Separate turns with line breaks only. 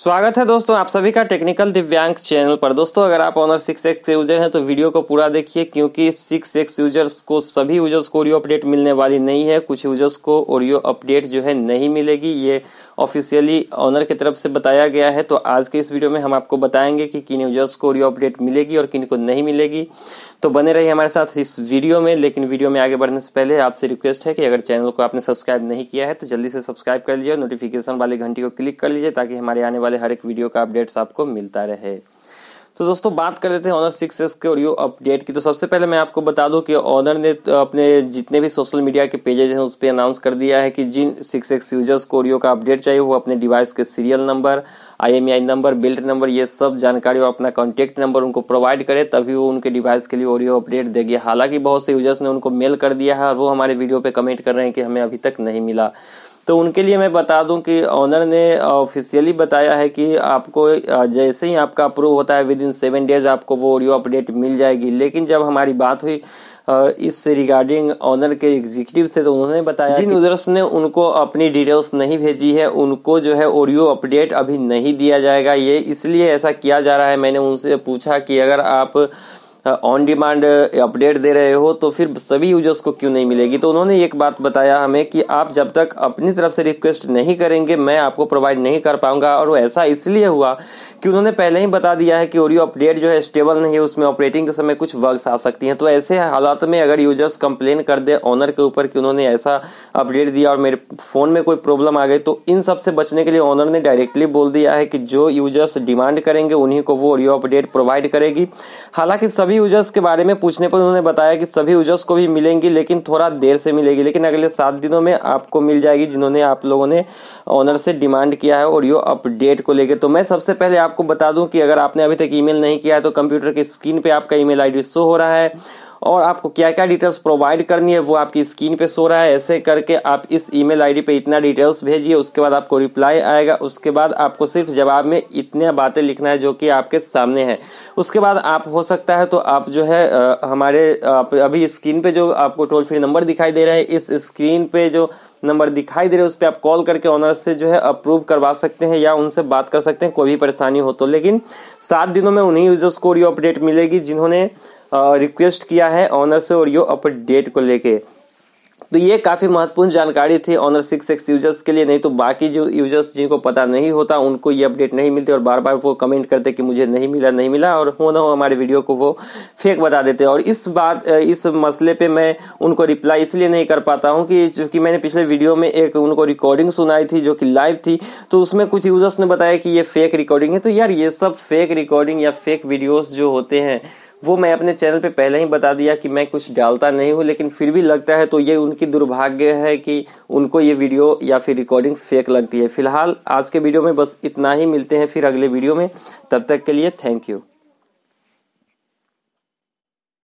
स्वागत है दोस्तों आप सभी का टेक्निकल दिव्यांग चैनल पर। दोस्तों, अगर आप ऑनर सिक्स एक्स यूज़र हैं तो वीडियो को पूरा देखिए, क्योंकि सिक्स एक्स यूज़र्स को सभी यूज़र्स को ओरियो अपडेट मिलने वाली नहीं है। कुछ यूज़र्स को ओरियो अपडेट जो है नहीं मिलेगी। ये ऑफिशियली ऑनर की तरफ़ से बताया गया है। तो आज के इस वीडियो में हम आपको बताएँगे कि किन यूज़र्स को ओरियो अपडेट मिलेगी और किन को नहीं मिलेगी। तो बने रहिए हमारे साथ इस वीडियो में, लेकिन वीडियो में आगे बढ़ने से पहले आपसे रिक्वेस्ट है कि अगर चैनल को आपने सब्सक्राइब नहीं किया है तो जल्दी से सब्सक्राइब कर लीजिए नोटिफिकेशन वाली घंटी को क्लिक कर लीजिए, ताकि हमारे आने वाले हर एक वीडियो का अपडेट्स आपको मिलता रहे। तो दोस्तों, बात कर लेते हैं ऑनर सिक्स एस के ओरियो अपडेट की। तो सबसे पहले मैं आपको बता दूँ कि ऑनर ने अपने जितने भी सोशल मीडिया के पेजेज हैं, उस पर अनाउंस कर दिया है कि जिन सिक्स एक्स यूज़र्स को ओरियो का अपडेट चाहिए, वो अपने डिवाइस के serial number I number build number ये सब जानकारी और अपना कॉन्टेक्ट नंबर उनको प्रोवाइड करे, तभी वो उनके डिवाइस के लिए ओरियो अपडेट देगी। हालाँकि बहुत से यूज़र्स ने उनको मेल कर दिया है और वो हमारे वीडियो पे कमेंट कर रहे हैं कि हमें अभी तक नहीं मिला। तो उनके लिए मैं बता दूँ कि ऑनर ने ऑफिशियली बताया है कि आपको जैसे ही आपका अप्रूव होता है विद इन सेवन डेज़ आपको वो ऑडियो अपडेट मिल जाएगी। लेकिन जब हमारी बात हुई इस रिगार्डिंग ऑनर के एग्जीक्यूटिव से तो उन्होंने बताया जिन यूज़र्स ने उनको अपनी डिटेल्स नहीं भेजी है। उनको जो है ऑडियो अपडेट अभी नहीं दिया जाएगा। ये इसलिए ऐसा किया जा रहा है। मैंने उनसे पूछा कि अगर आप ऑन डिमांड अपडेट दे रहे हो तो फिर सभी यूज़र्स को क्यों नहीं मिलेगी? तो उन्होंने एक बात बताया हमें कि आप जब तक अपनी तरफ़ से रिक्वेस्ट नहीं करेंगे, मैं आपको प्रोवाइड नहीं कर पाऊँगा। और वो ऐसा इसलिए हुआ कि उन्होंने पहले ही बता दिया है कि ओरियो अपडेट जो है स्टेबल नहीं है, उसमें ऑपरेटिंग के समय कुछ वर्क्स आ सकती हैं। तो ऐसे हालात में अगर यूज़र्स कंप्लेन कर दे ऑनर के ऊपर कि उन्होंने ऐसा अपडेट दिया और मेरे फ़ोन में कोई प्रॉब्लम आ गई तो इन सबसे बचने के लिए ऑनर ने डायरेक्टली बोल दिया है कि जो यूज़र्स डिमांड करेंगे, उन्हीं को वो ओरियो अपडेट प्रोवाइड करेगी। हालाँकि सभी यूज़र्स के बारे में पूछने पर उन्होंने बताया कि सभी यूज़र्स को भी मिलेंगी, लेकिन थोड़ा देर से मिलेगी। लेकिन अगले सात दिनों में आपको मिल जाएगी, जिन्होंने आप लोगों ने ऑनर से डिमांड किया है और यो अपडेट को लेकर तो मैं सबसे पहले आपको बता दूँ कि अगर आपने अभी तक ईमेल नहीं किया है तो कंप्यूटर की स्क्रीन पर आपका ईमेल आईडी शो हो रहा है। और आपको क्या क्या डिटेल्स प्रोवाइड करनी है वो आपकी स्क्रीन पे शो रहा है। ऐसे करके आप इस ईमेल आईडी पे इतना डिटेल्स भेजिए उसके बाद आपको रिप्लाई आएगा। उसके बाद आपको सिर्फ़ जवाब में इतने बातें लिखना है जो कि आपके सामने है। उसके बाद आप हो सकता है तो आप जो है आ, हमारे आप अभी स्क्रीन पे जो आपको टोल फ्री नंबर दिखाई दे रहे हैं इस स्क्रीन पे जो नंबर दिखाई दे रहे हैं उस पर आप कॉल करके ऑनर से जो है अप्रूव करवा सकते हैं या उनसे बात कर सकते हैं कोई भी परेशानी हो तो। लेकिन सात दिनों में उन्हीं यूज़र्स को अपडेट मिलेगी जिन्होंने रिक्वेस्ट किया है ऑनर से और यो अपडेट को लेके। तो ये काफ़ी महत्वपूर्ण जानकारी थी ऑनर सिक्स एक्स यूज़र्स के लिए, नहीं तो बाकी जो यूज़र्स जिनको पता नहीं होता, उनको ये अपडेट नहीं मिलती और बार बार वो कमेंट करते कि मुझे नहीं मिला नहीं मिला और हो ना हो हमारे वीडियो को वो फेक बता देते और इस बात इस मसले पे मैं उनको रिप्लाई इसलिए नहीं कर पाता हूँ कि चूँकि मैंने पिछले वीडियो में एक उनको रिकॉर्डिंग सुनाई थी जो कि लाइव थी तो उसमें कुछ यूज़र्स ने बताया कि ये फेक रिकॉर्डिंग है। तो यार ये सब फेक रिकॉर्डिंग या फेक वीडियोज़ जो होते हैं वो मैं अपने चैनल पे पहले ही बता दिया कि मैं कुछ डालता नहीं हूँ, लेकिन फिर भी लगता है तो ये उनकी दुर्भाग्य है कि उनको ये वीडियो या फिर रिकॉर्डिंग फेक लगती है। फ़िलहाल आज के वीडियो में बस इतना ही, मिलते हैं फिर अगले वीडियो में। तब तक के लिए थैंक यू